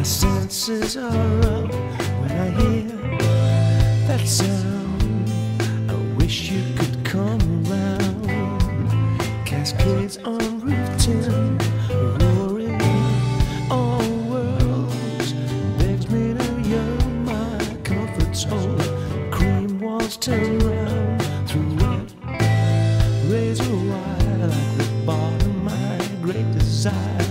My senses are up when I hear that sound. I wish you could come around. Cascades on roof tin, roaring all worlds. Begs me to yearn my comfort zone. Cream walls turn round through wet razor wire like the bottom. My great desire,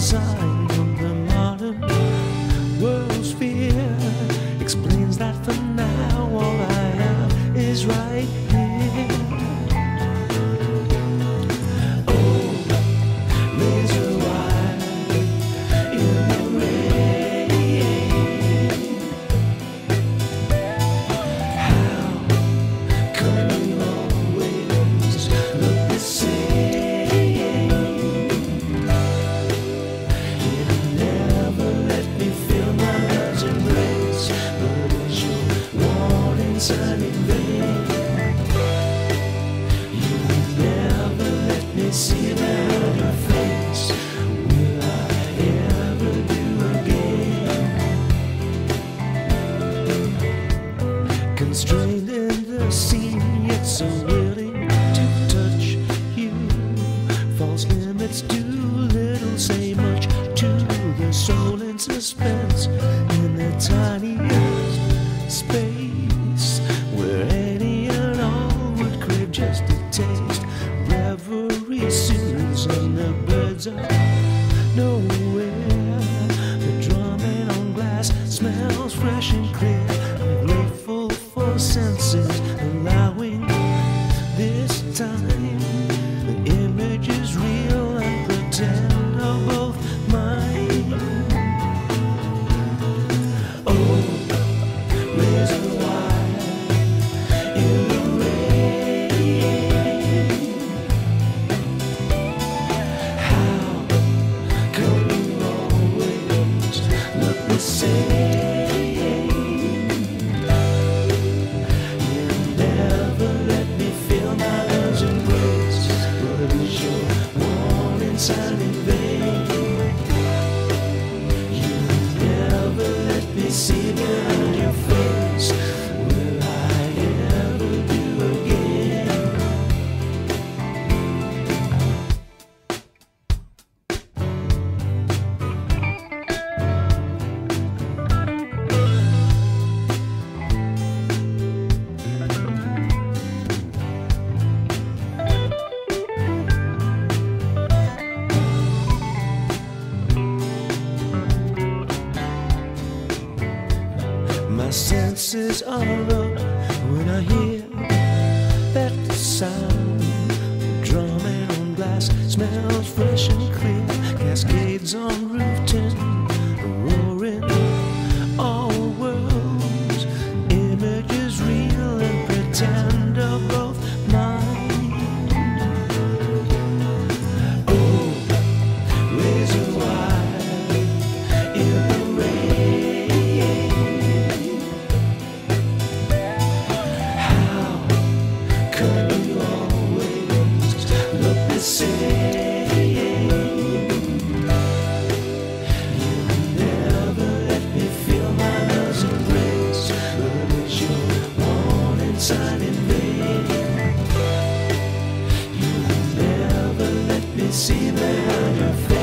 design from the modern world's fear explains that for now all I have is right so willing to touch you. False limits do little, say much to the soul in suspense in the tiniest space where any and all would crave just a taste. Reverie soothes and the birds are The sign in vain? You never let me see behind My senses are up when I hear that sound. Drumming on glass smells fresh and clear. Cascades on roof tin, see behind your face.